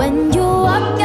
when you up